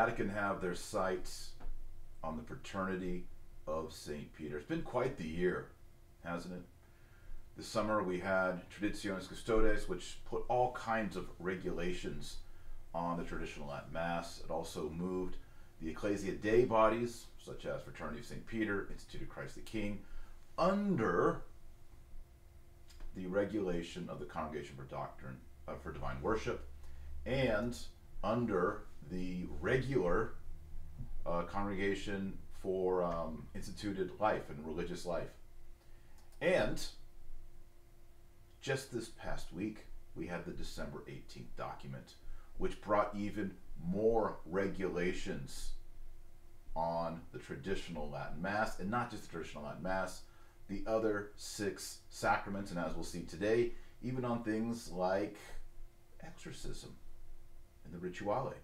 Vatican have their sights on the fraternity of St. Peter? It's been quite the year, hasn't it? This summer we had Traditionis Custodes, which put all kinds of regulations on the traditional Latin Mass. It also moved the Ecclesia Dei bodies, such as Fraternity of St. Peter, Institute of Christ the King, under the regulation of the Congregation for Doctrine uh, for Divine Worship and under the regular uh, Congregation for um, Instituted Life and Religious Life. And just this past week, we had the December 18th document, which brought even more regulations on the traditional Latin Mass, and not just the traditional Latin Mass, the other six sacraments, and as we'll see today, even on things like exorcism and the rituale.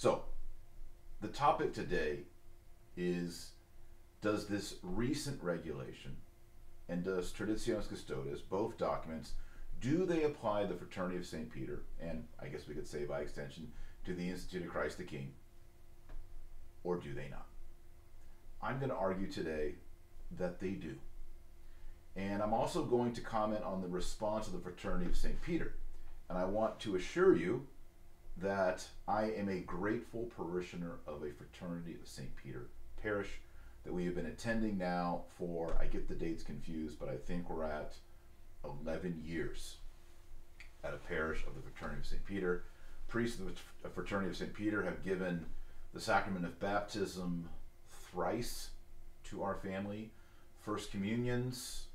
So, the topic today is Does this recent regulation and does Traditionis Custodes, both documents, do they apply the Fraternity of St. Peter, and I guess we could say by extension, to the Institute of Christ the King, or do they not? I'm going to argue today that they do. And I'm also going to comment on the response of the Fraternity of St. Peter. And I want to assure you that I am a grateful parishioner of a Fraternity of St. Peter parish that we have been attending now for, I get the dates confused, but I think we're at 11 years at a parish of the Fraternity of St. Peter. Priests of the Fraternity of St. Peter have given the sacrament of baptism thrice to our family, First Communions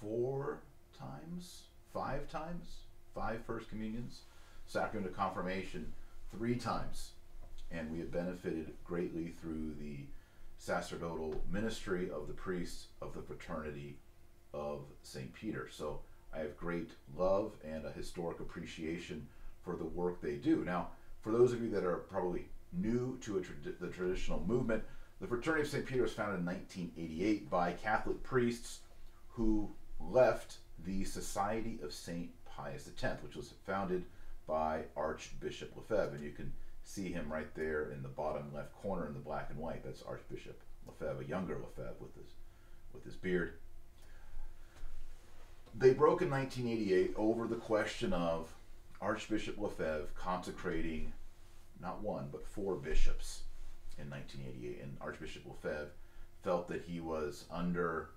four times, five times, five First Communions, Sacrament of Confirmation three times and we have benefited greatly through the sacerdotal ministry of the priests of the fraternity of St. Peter. So I have great love and a historic appreciation for the work they do. Now, for those of you that are probably new to tra- the traditional movement, the Fraternity of St. Peter was founded in 1988 by Catholic priests who left the Society of St. Pius X, which was founded by Archbishop Lefebvre. And you can see him right there in the bottom left corner in the black and white. That's Archbishop Lefebvre, a younger Lefebvre with his with his beard. They broke in 1988 over the question of Archbishop Lefebvre consecrating not one but four bishops in 1988, and Archbishop Lefebvre felt that he was under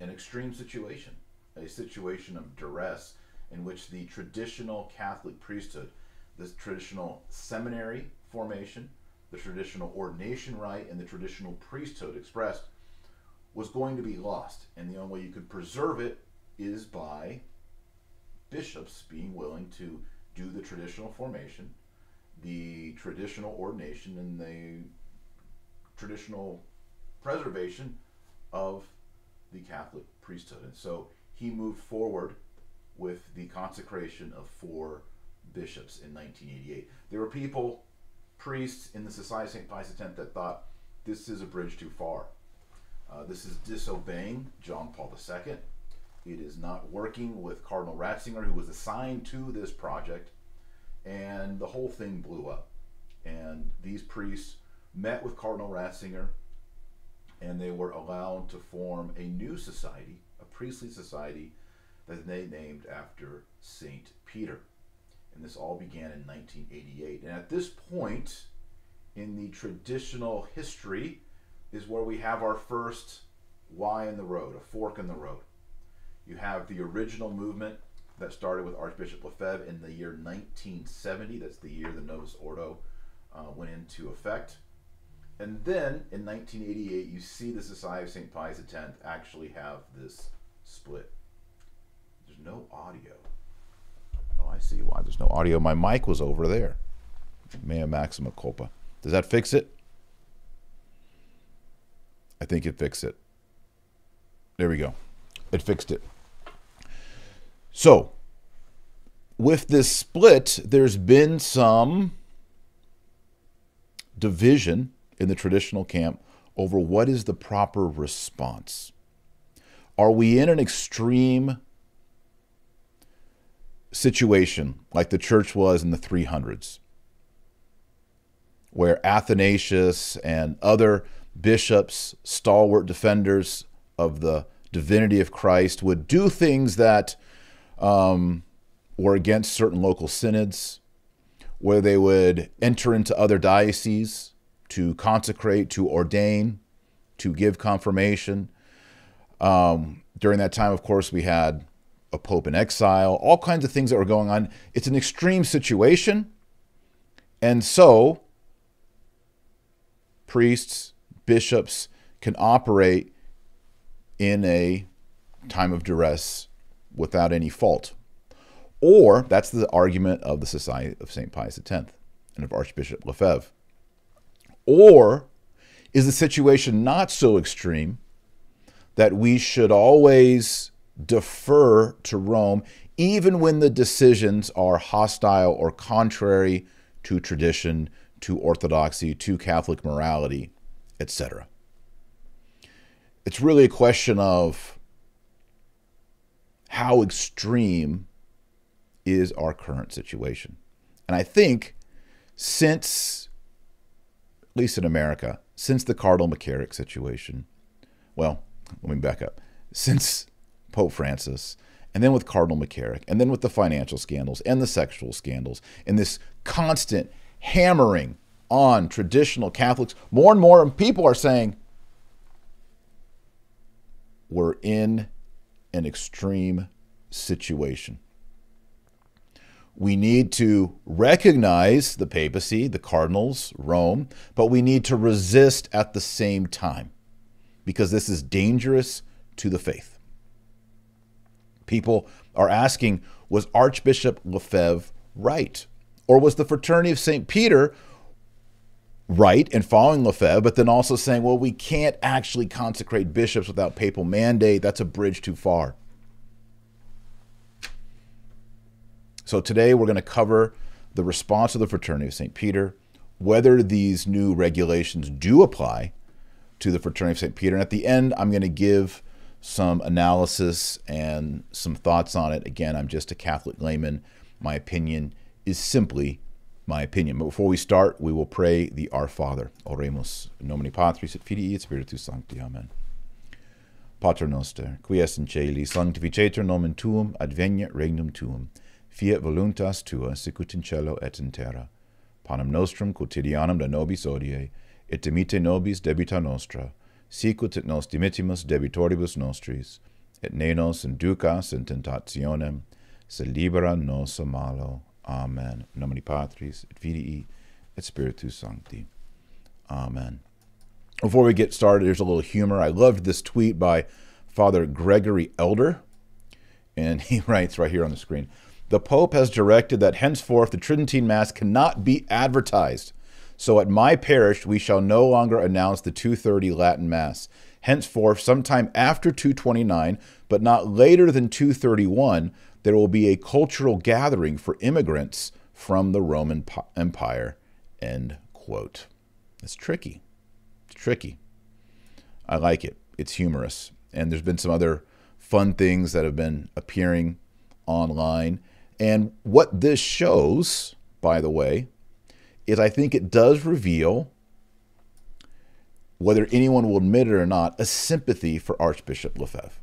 an extreme situation, a situation of duress in which the traditional Catholic priesthood the traditional seminary formation, the traditional ordination rite, and the traditional priesthood expressed was going to be lost. And the only way you could preserve it is by bishops being willing to do the traditional formation, the traditional ordination, and the traditional preservation of the Catholic priesthood. And so he moved forward with the consecration of four bishops in 1988. There were people, priests in the Society of St. Pius X that thought this is a bridge too far. Uh, this is disobeying John Paul II. It is not working with Cardinal Ratzinger, who was assigned to this project, and the whole thing blew up. And these priests met with Cardinal Ratzinger, and they were allowed to form a new society, a priestly society that they named after Saint Peter and this all began in 1988. And at this point in the traditional history is where we have our first Y in the road, a fork in the road. You have the original movement that started with Archbishop Lefebvre in the year 1970. That's the year the Novus Ordo uh, went into effect. And then in 1988, you see the Society of St. Pius X actually have this split. There's no audio. Oh, I see why there's no audio. My mic was over there. Mea maxima culpa. Does that fix it? I think it fixed it. There we go. It fixed it. So, with this split, there's been some division in the traditional camp over what is the proper response. Are we in an extreme situation like the church was in the 300s, where Athanasius and other bishops, stalwart defenders of the divinity of Christ, would do things that um, were against certain local synods, where they would enter into other dioceses to consecrate, to ordain, to give confirmation. Um, during that time, of course, we had a pope in exile, all kinds of things that were going on. It's an extreme situation. And so, priests, bishops can operate in a time of duress without any fault. Or that's the argument of the Society of St. Pius X and of Archbishop Lefebvre. Or is the situation not so extreme that we should always defer to Rome, even when the decisions are hostile or contrary to tradition, to orthodoxy, to Catholic morality, etc.? It's really a question of how extreme is our current situation. And I think since, at least in America, since the Cardinal McCarrick situation, well, let me back up. Since Pope Francis, and then with Cardinal McCarrick, and then with the financial scandals and the sexual scandals, and this constant hammering on traditional Catholics, more and more people are saying, we're in an extreme situation. We need to recognize the papacy, the cardinals, Rome, but we need to resist at the same time because this is dangerous to the faith. People are asking was Archbishop Lefebvre right? Or was the Fraternity of St. Peter right in following Lefebvre, but then also saying, well, we can't actually consecrate bishops without papal mandate? That's a bridge too far. So today we're going to cover the response of the Fraternity of St. Peter, whether these new regulations do apply to the Fraternity of St. Peter. And at the end, I'm going to give some analysis and some thoughts on it. Again, I'm just a Catholic layman. My opinion is simply my opinion. But before we start, we will pray the Our Father. Oremus. In nomine Patris et Filii et Spiritus Sancti. Amen. Pater noster, qui es in celi, sanctificetur nomen tuum, adveniat regnum tuum fiat voluntas tua sicut in cielo et in terra. Panem nostrum quotidianum da nobis odie, et dimite nobis debita nostra, sicut et nos dimittimus debitoribus nostris, et ne nos inducas in tentationem, se libera nos a malo. Amen. In nomine Patris, et Filii, et Spiritus Sancti. Amen. Before we get started, there's a little humor. I loved this tweet by Father Gregory Elder, and he writes right here on the screen the Pope has directed that henceforth the Tridentine Mass cannot be advertised. So at my parish we shall no longer announce the 230 Latin Mass. Henceforth, sometime after 229, but not later than 231, there will be a cultural gathering for immigrants from the Roman Empire. End quote. It's tricky. It's tricky. I like it. It's humorous. And there's been some other fun things that have been appearing online. And what this shows, by the way, is I think it does reveal, whether anyone will admit it or not, a sympathy for Archbishop Lefebvre.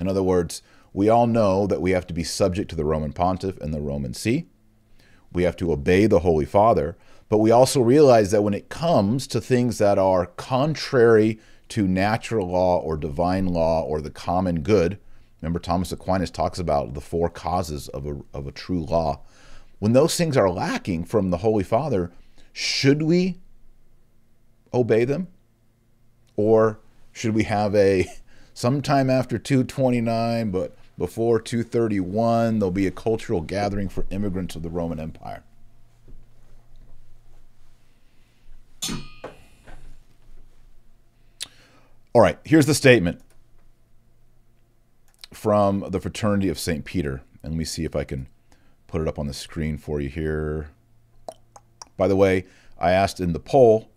In other words, we all know that we have to be subject to the Roman pontiff and the Roman see. We have to obey the Holy Father, but we also realize that when it comes to things that are contrary to natural law or divine law or the common good, Remember, Thomas Aquinas talks about the four causes of a, of a true law. When those things are lacking from the Holy Father, should we obey them? Or should we have a sometime after 229, but before 231, there'll be a cultural gathering for immigrants of the Roman Empire? All right, here's the statement from the Fraternity of St. Peter. And let me see if I can put it up on the screen for you here. By the way, I asked in the poll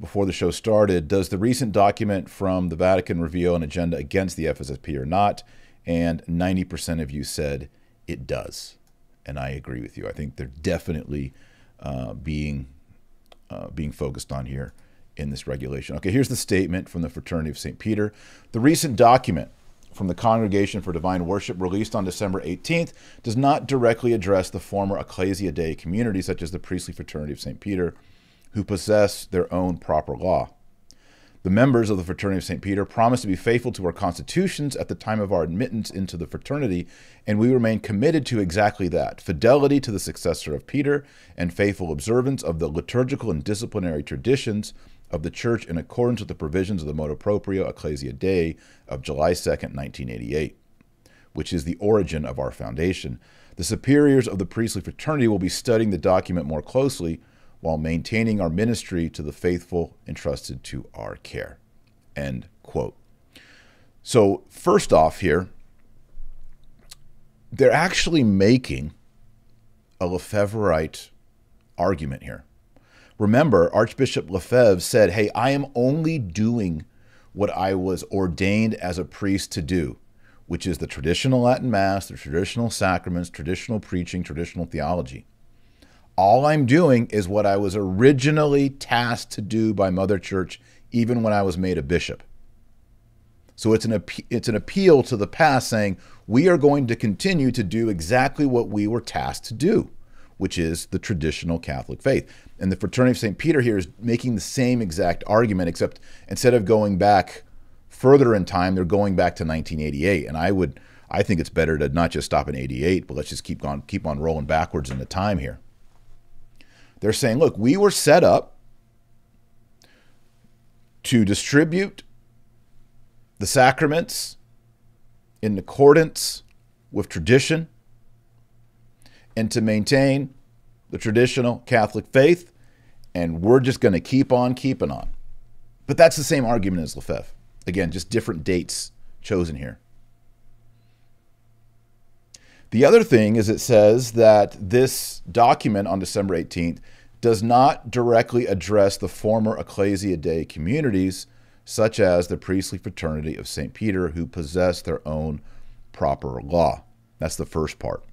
before the show started Does the recent document from the Vatican reveal an agenda against the FSSP or not? And 90% of you said it does. And I agree with you. I think they're definitely uh, being uh, being focused on here in this regulation. Okay, here's the statement from the Fraternity of St. Peter. The recent document from the Congregation for Divine Worship, released on December 18th, does not directly address the former Ecclesia Dei community, such as the Priestly Fraternity of St. Peter, who possess their own proper law. The members of the Fraternity of St. Peter promise to be faithful to our constitutions at the time of our admittance into the fraternity, and we remain committed to exactly that fidelity to the successor of Peter and faithful observance of the liturgical and disciplinary traditions of the Church in accordance with the provisions of the Motu Proprio Ecclesia Dei of July 2, 1988, which is the origin of our foundation. The superiors of the priestly fraternity will be studying the document more closely while maintaining our ministry to the faithful entrusted to our care. End quote. So, first off, here, they're actually making a Lefebvreite argument here. Remember, Archbishop Lefebvre said, Hey, I am only doing what I was ordained as a priest to do, which is the traditional Latin Mass, the traditional sacraments, traditional preaching, traditional theology. All I'm doing is what I was originally tasked to do by Mother Church, even when I was made a bishop. So it's an, it's an appeal to the past saying, we are going to continue to do exactly what we were tasked to do, which is the traditional Catholic faith. And the Fraternity of St. Peter here is making the same exact argument, except instead of going back further in time, they're going back to 1988. And I would, I think it's better to not just stop in 88, but let's just keep on, keep on rolling backwards in the time here. They're saying, look, we were set up to distribute the sacraments in accordance with tradition and to maintain the traditional Catholic faith, and we're just going to keep on keeping on. But that's the same argument as Lefebvre. Again, just different dates chosen here. The other thing is it says that this document on December 18th does not directly address the former Ecclesia Dei communities, such as the priestly fraternity of St. Peter, who possess their own proper law. That's the first part.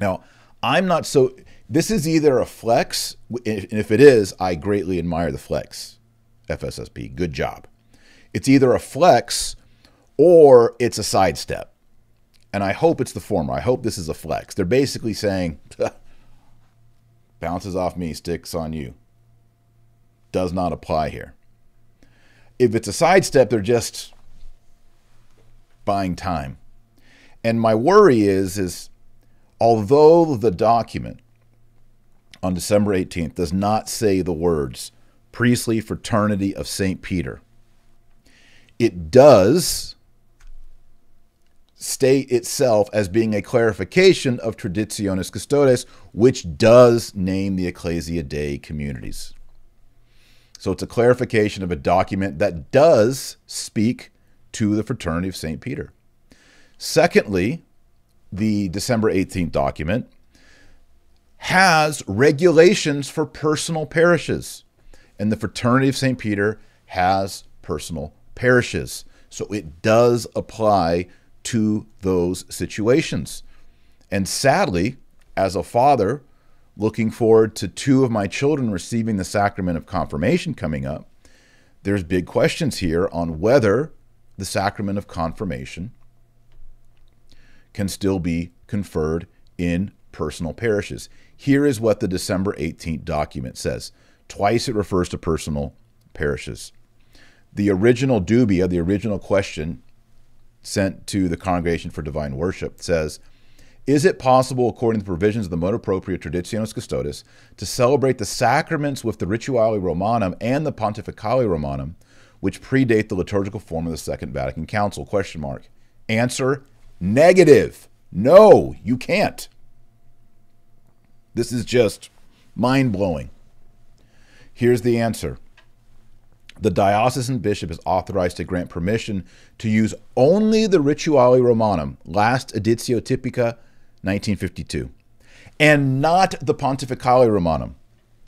Now, I'm not so. This is either a flex, and if it is, I greatly admire the flex. FSSP, good job. It's either a flex or it's a sidestep. And I hope it's the former. I hope this is a flex. They're basically saying, bounces off me, sticks on you. Does not apply here. If it's a sidestep, they're just buying time. And my worry is, is although the document on December 18th does not say the words Priestly Fraternity of St. Peter, it does state itself as being a clarification of Traditionis Custodes, which does name the Ecclesia Dei communities. So it's a clarification of a document that does speak to the Fraternity of St. Peter. Secondly, the December 18th document has regulations for personal parishes, and the Fraternity of St. Peter has personal parishes. So it does apply to those situations. And sadly, as a father looking forward to two of my children receiving the sacrament of confirmation coming up, there's big questions here on whether the sacrament of confirmation can still be conferred in personal parishes. Here is what the December 18th document says. Twice it refers to personal parishes. The original dubia, the original question sent to the Congregation for Divine Worship says, is it possible, according to the provisions of the Motu Proprio Traditionis Custodes, to celebrate the sacraments with the Rituale Romanum and the Pontificale Romanum, which predate the liturgical form of the Second Vatican Council? Question mark. Answer: Negative. No, you can't. This is just mind blowing. Here's the answer the diocesan bishop is authorized to grant permission to use only the Rituale Romanum, last Editio Typica, 1952, and not the Pontificale Romanum,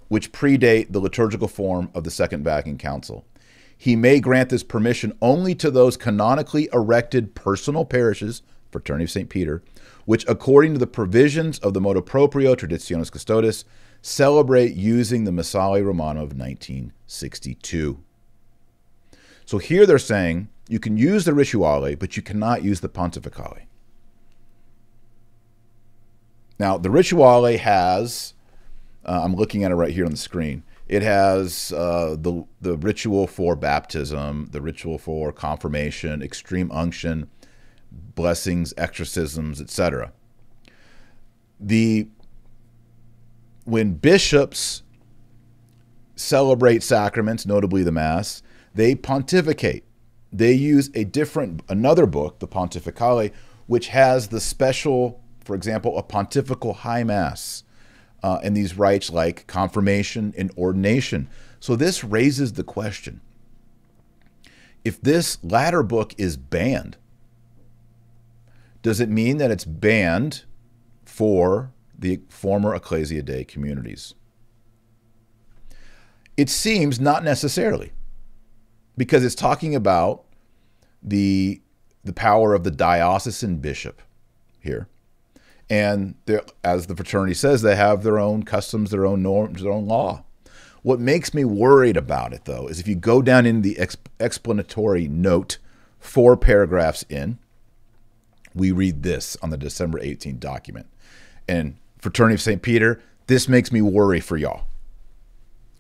which predate the liturgical form of the Second Vatican Council. He may grant this permission only to those canonically erected personal parishes Fraternity of St. Peter, which, according to the provisions of the motu proprio Traditionis Custodes, celebrate using the Missale Romana of 1962. So here they're saying you can use the Rituale, but you cannot use the Pontificale. Now, the Rituale has, uh, I'm looking at it right here on the screen. It has uh, the the ritual for baptism, the ritual for confirmation, extreme unction, blessings, exorcisms, etc. The when bishops celebrate sacraments, notably the Mass, they pontificate. They use a different, another book, the Pontificale, which has the special, for example, a pontifical high Mass uh, and these rites like confirmation and ordination. So this raises the question if this latter book is banned, does it mean that it's banned for the former Ecclesia Dei communities? It seems not necessarily, because it's talking about the the power of the diocesan bishop here. And as the fraternity says, they have their own customs, their own norms, their own law. What makes me worried about it, though, is if you go down in the exp- explanatory note, four paragraphs in, we read this on the December 18 document. And Fraternity of St. Peter, this makes me worry for y'all.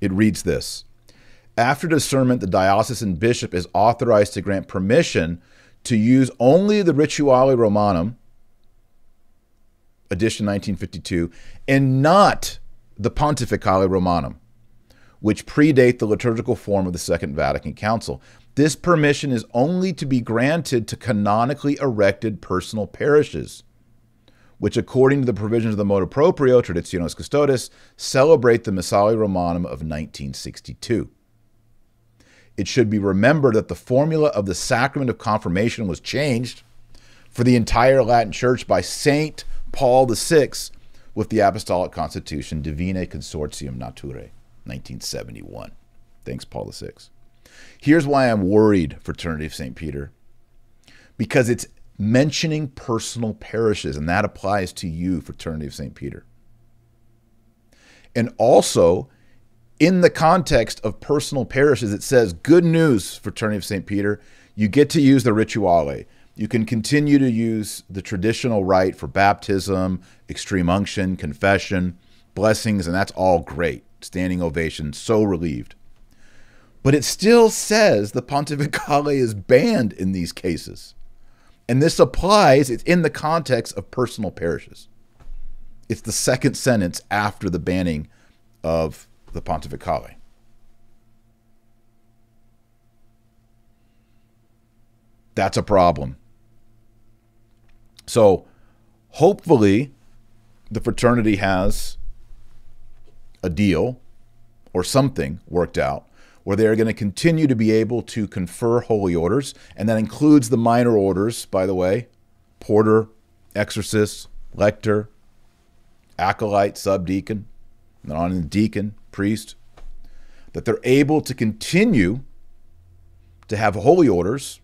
It reads this After discernment, the diocesan bishop is authorized to grant permission to use only the Rituale Romanum edition 1952, and not the Pontificale Romanum, which predate the liturgical form of the Second Vatican Council. This permission is only to be granted to canonically erected personal parishes, which, according to the provisions of the motu proprio Traditionis Custodes, celebrate the Missale Romanum of 1962. It should be remembered that the formula of the sacrament of confirmation was changed for the entire Latin Church by Saint Paul VI with the Apostolic Constitution Divinae Consortium Naturae, 1971. Thanks, Paul VI. Here's why I'm worried, Fraternity of St. Peter, because it's mentioning personal parishes, and that applies to you, Fraternity of St. Peter. And also, in the context of personal parishes, it says, Good news, Fraternity of St. Peter, you get to use the rituale. You can continue to use the traditional rite for baptism, extreme unction, confession, blessings, and that's all great. Standing ovation, so relieved. But it still says the pontificale is banned in these cases. And this applies, it's in the context of personal parishes. It's the second sentence after the banning of the pontificale. That's a problem. So hopefully the fraternity has a deal or something worked out where they are going to continue to be able to confer holy orders, and that includes the minor orders, by the way porter, exorcist, lector, acolyte, subdeacon, and on to deacon, priest, that they're able to continue to have holy orders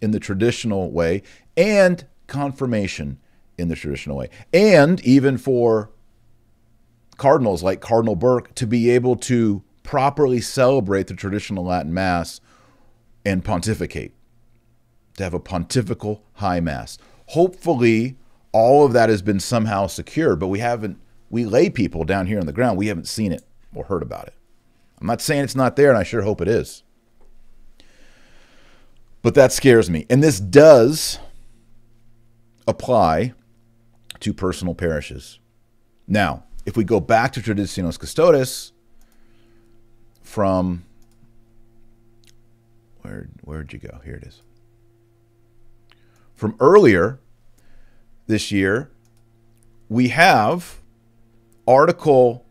in the traditional way and confirmation in the traditional way. And even for cardinals like Cardinal Burke to be able to properly celebrate the traditional Latin Mass and pontificate, to have a pontifical high Mass. Hopefully, all of that has been somehow secured, but we haven't, we lay people down here on the ground, we haven't seen it or heard about it. I'm not saying it's not there, and I sure hope it is. But that scares me. And this does apply to personal parishes. Now, if we go back to Traditionis Custodes from where where'd you go? Here it is. From earlier this year, we have Article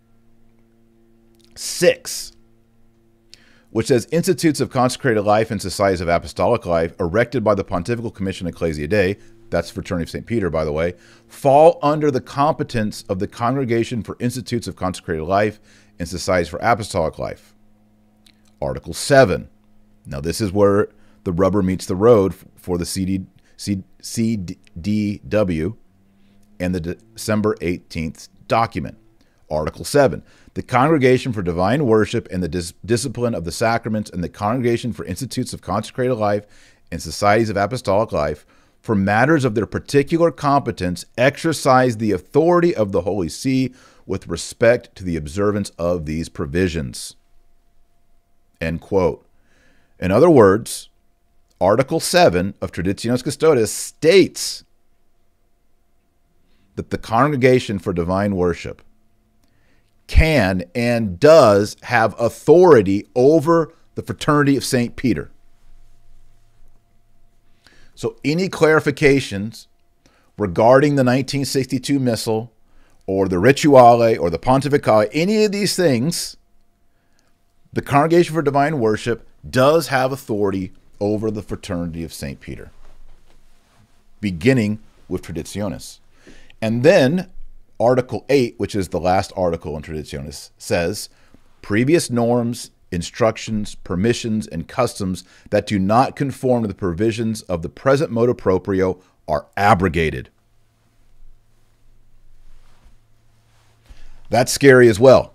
6, which says Institutes of Consecrated Life and Societies of Apostolic Life erected by the Pontifical Commission Ecclesia Dei that's Fraternity of St. Peter, by the way, fall under the competence of the Congregation for Institutes of Consecrated Life and Societies for Apostolic Life. Article 7. Now, this is where the rubber meets the road for the CD, CDW, and the December 18th document. Article 7. The Congregation for Divine Worship and the Dis- Discipline of the Sacraments and the Congregation for Institutes of Consecrated Life and Societies of Apostolic Life, for matters of their particular competence, exercise the authority of the Holy See with respect to the observance of these provisions. End quote. In other words, Article 7 of Traditionis Custodes states that the Congregation for Divine Worship can and does have authority over the fraternity of St. Peter. So, any clarifications regarding the 1962 Missal or the Rituale or the Pontificale, any of these things, the Congregation for Divine Worship does have authority over the fraternity of St. Peter, beginning with Traditionis. And then Article 8, which is the last article in Traditionis, says previous norms instructions, permissions, and customs that do not conform to the provisions of the present motu proprio are abrogated. That's scary as well.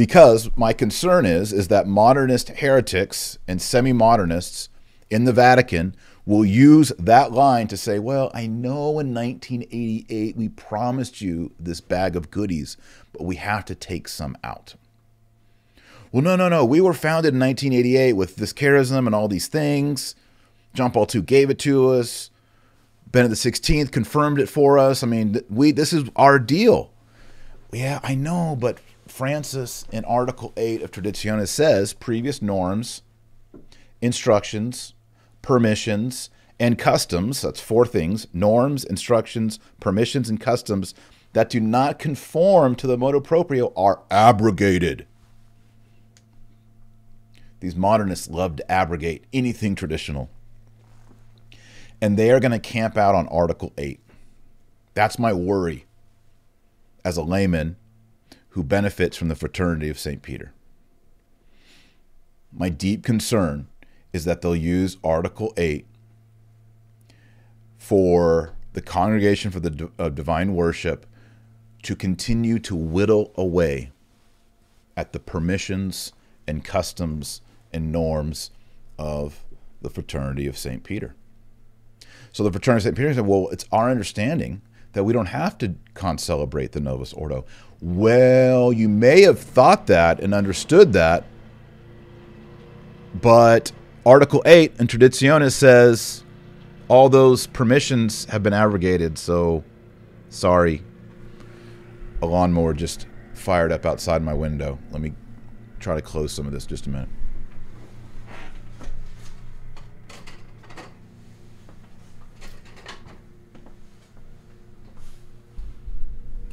Because my concern is is that modernist heretics and semi-modernists in the Vatican will use that line to say, well, I know in 1988 we promised you this bag of goodies, but we have to take some out well, no, no, no. We were founded in 1988 with this charism and all these things. John Paul II gave it to us. Benedict XVI confirmed it for us. I mean, we this is our deal. Yeah, I know, but Francis in Article 8 of Traditionis says previous norms, instructions, permissions, and customs, that's four things norms, instructions, permissions, and customs that do not conform to the motu proprio are abrogated. These modernists love to abrogate anything traditional. And they are going to camp out on Article 8. That's my worry as a layman who benefits from the fraternity of St. Peter. My deep concern is that they'll use Article 8 for the Congregation for the uh, Divine Worship to continue to whittle away at the permissions and customs and norms of the fraternity of St. Peter. So the fraternity of St. Peter said, well, it's our understanding that we don't have to concelebrate the Novus Ordo. Well, you may have thought that and understood that, but Article 8 in Traditionis says all those permissions have been abrogated, so sorry. A lawnmower just fired up outside my window. Let me try to close some of this just a minute.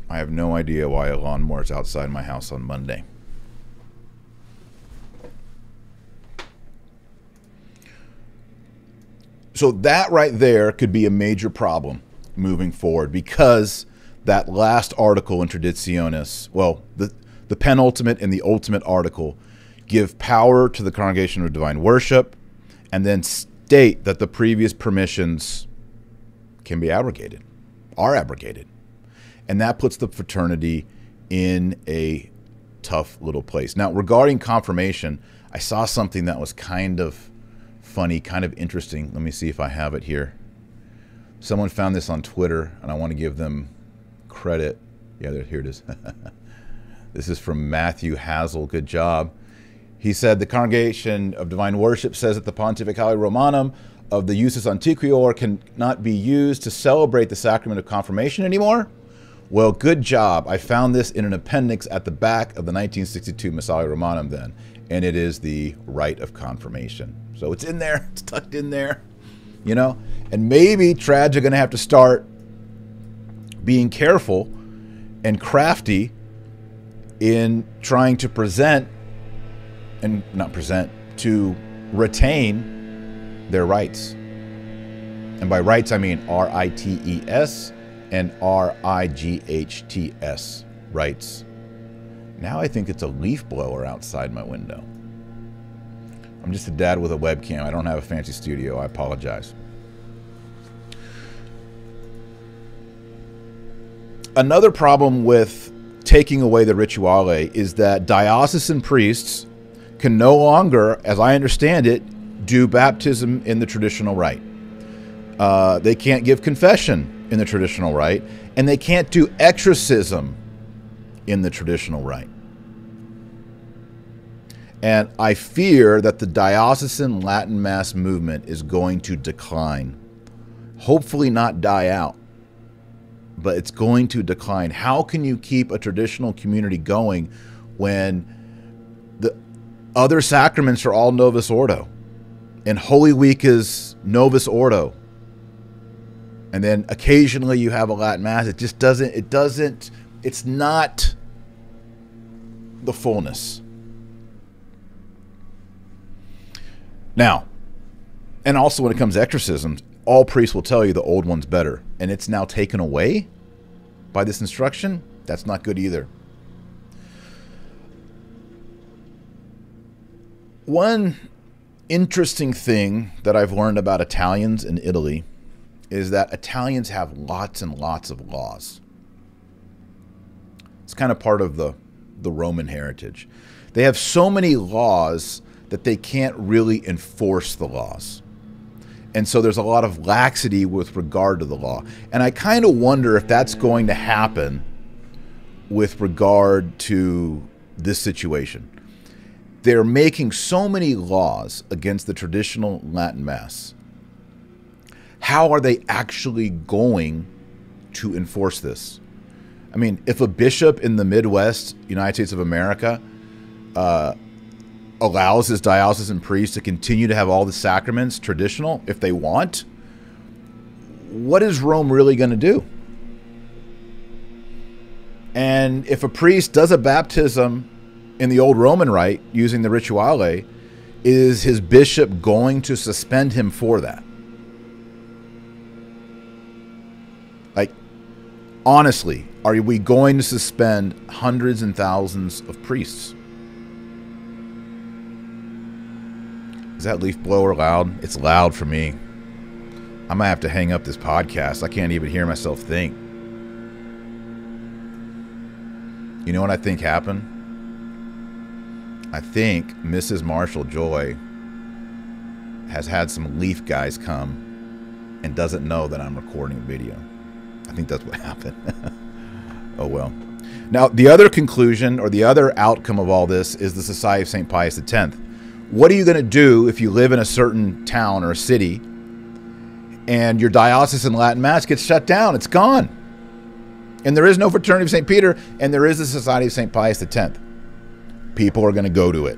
I have no idea why a lawnmower is outside my house on Monday. So that right there could be a major problem moving forward because that last article in Traditionis, well, the, the penultimate and the ultimate article give power to the Congregation of Divine Worship and then state that the previous permissions can be abrogated, are abrogated. And that puts the fraternity in a tough little place. Now, regarding confirmation, I saw something that was kind of funny, kind of interesting. Let me see if I have it here. Someone found this on Twitter, and I want to give them credit. Yeah, there, here it is. this is from Matthew Hazell. Good job. He said the Congregation of Divine Worship says that the Pontificale Romanum of the Usus Antiquior cannot be used to celebrate the sacrament of confirmation anymore. Well, good job. I found this in an appendix at the back of the 1962 Missale Romanum then, and it is the rite of confirmation. So it's in there, it's tucked in there, you know? And maybe trads are going to have to start being careful and crafty in trying to present and not present to retain their rights. And by rights I mean R I T E S and R I G H T S writes, Now I think it's a leaf blower outside my window. I'm just a dad with a webcam. I don't have a fancy studio. I apologize. Another problem with taking away the rituale is that diocesan priests can no longer, as I understand it, do baptism in the traditional rite. Uh, they can't give confession in the traditional rite, and they can't do exorcism in the traditional rite. And I fear that the diocesan Latin Mass movement is going to decline. Hopefully, not die out, but it's going to decline. How can you keep a traditional community going when the other sacraments are all Novus Ordo and Holy Week is Novus Ordo? And then occasionally you have a Latin Mass. It just doesn't, it doesn't, it's not the fullness. Now, and also when it comes to exorcisms, all priests will tell you the old one's better, and it's now taken away by this instruction. That's not good either. One interesting thing that I've learned about Italians in Italy is that Italians have lots and lots of laws. It's kind of part of the, the Roman heritage. They have so many laws that they can't really enforce the laws. And so there's a lot of laxity with regard to the law. And I kind of wonder if that's going to happen with regard to this situation. They're making so many laws against the traditional Latin Mass. How are they actually going to enforce this? I mean, if a bishop in the Midwest, United States of America, uh, allows his diocesan priest to continue to have all the sacraments traditional if they want, what is Rome really going to do? And if a priest does a baptism in the old Roman rite using the rituale, is his bishop going to suspend him for that? Like, honestly, are we going to suspend hundreds and thousands of priests? Is that leaf blower loud? It's loud for me. I might have to hang up this podcast. I can't even hear myself think. You know what I think happened? I think Mrs. Marshall Joy has had some leaf guys come and doesn't know that I'm recording a video. I think that's what happened. oh well. Now, the other conclusion or the other outcome of all this is the Society of St. Pius X what are you going to do if you live in a certain town or city and your diocesan Latin Mass gets shut down? It's gone. And there is no Fraternity of St. Peter, and there is the Society of St. Pius X. People are going to go to it.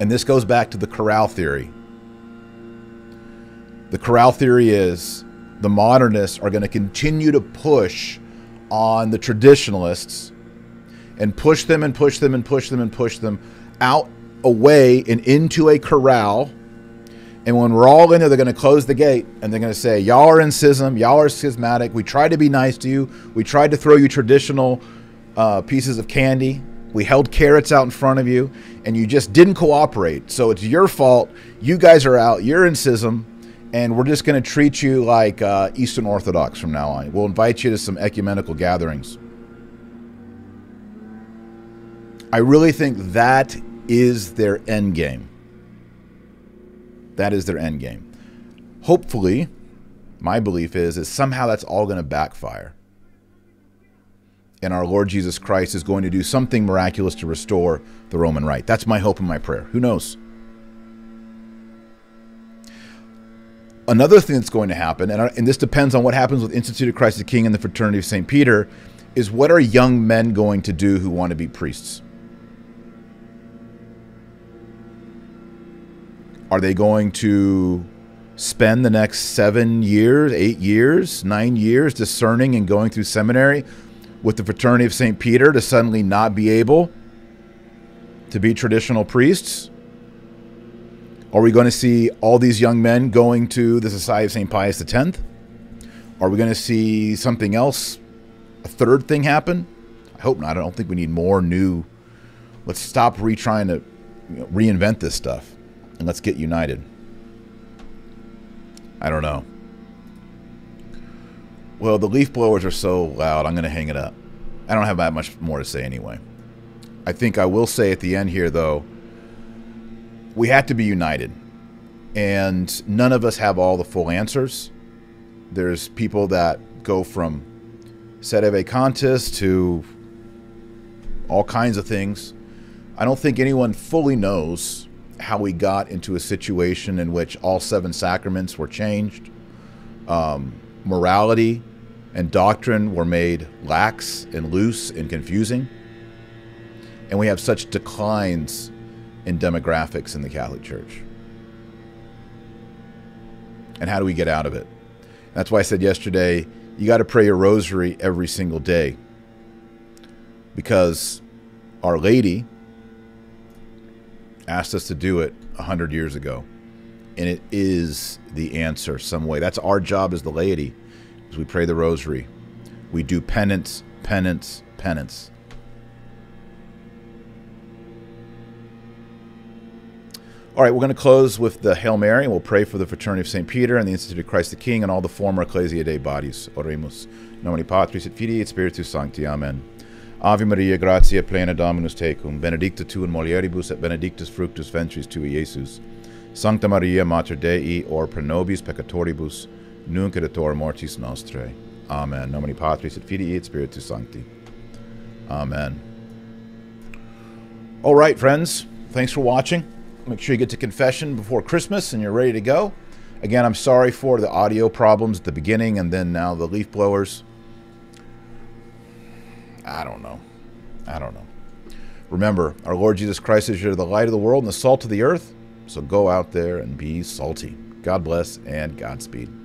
And this goes back to the corral theory. The corral theory is the modernists are going to continue to push on the traditionalists and push them and push them and push them and push them out away and into a corral. And when we're all in there, they're going to close the gate and they're going to say, Y'all are in schism. Y'all are schismatic. We tried to be nice to you. We tried to throw you traditional uh, pieces of candy. We held carrots out in front of you and you just didn't cooperate. So it's your fault. You guys are out. You're in schism. And we're just going to treat you like uh, Eastern Orthodox from now on. We'll invite you to some ecumenical gatherings. I really think that is their end game. That is their end game. Hopefully, my belief is is somehow that's all going to backfire. And our Lord Jesus Christ is going to do something miraculous to restore the Roman rite. That's my hope and my prayer. Who knows? Another thing that's going to happen, and, and this depends on what happens with Institute of Christ the King and the Fraternity of St. Peter, is what are young men going to do who want to be priests? Are they going to spend the next seven years, eight years, nine years discerning and going through seminary with the fraternity of St. Peter to suddenly not be able to be traditional priests? Are we going to see all these young men going to the Society of St. Pius X? Are we going to see something else, a third thing happen? I hope not. I don't think we need more new. Let's stop retrying to reinvent this stuff and let's get united. I don't know. Well, the leaf blowers are so loud, I'm going to hang it up. I don't have that much more to say anyway. I think I will say at the end here, though, we have to be united. And none of us have all the full answers. There's people that go from sedevacantists to all kinds of things. I don't think anyone fully knows how we got into a situation in which all seven sacraments were changed. Um, morality and doctrine were made lax and loose and confusing. And we have such declines in demographics in the Catholic Church. And how do we get out of it? That's why I said yesterday you got to pray your rosary every single day. Because Our Lady asked us to do it 100 years ago. And it is the answer some way. That's our job as the laity, as we pray the rosary. We do penance, penance, penance. All right, we're going to close with the Hail Mary, and we'll pray for the Fraternity of St. Peter and the Institute of Christ the King and all the former Ecclesia Dei bodies. Oremus. Nomini Patris et Filii et Spiritus Sancti. Amen. Ave Maria, gratia plena Dominus tecum, benedicta tu in mulieribus et benedictus fructus ventris tui, Iesus. Sancta Maria, Mater Dei, or pro nobis peccatoribus, nunc et et mortis nostrae. Amen. Nomini Patris et Filii et Spiritus Sancti. Amen. All right, friends. Thanks for watching. Make sure you get to confession before Christmas and you're ready to go. Again, I'm sorry for the audio problems at the beginning and then now the leaf blowers. I don't know. I don't know. Remember, our Lord Jesus Christ is the light of the world and the salt of the earth. So go out there and be salty. God bless and Godspeed.